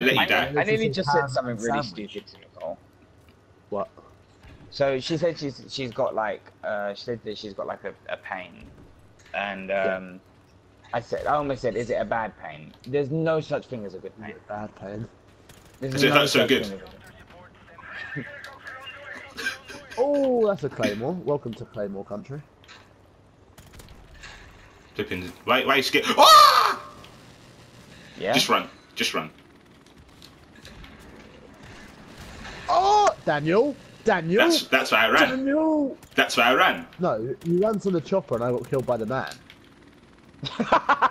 Let you I, die. I This nearly just a said something really sandwich. stupid to Nicole. What? So she said she's she's got like uh she said that she's got like a, a pain, and Yeah. um, I said I almost said is it a bad pain? There's no such thing as a good pain. A Bad pain. There's Is it no not so good? thing as a good- Oh, that's a claymore. Welcome to claymore country. Flipping. Why, why you scared? Ah! Yeah. Just run. Just run. Oh, Daniel, Daniel, That's that's why I ran. Daniel. That's why I ran. No, you ran to the chopper and I got killed by the man.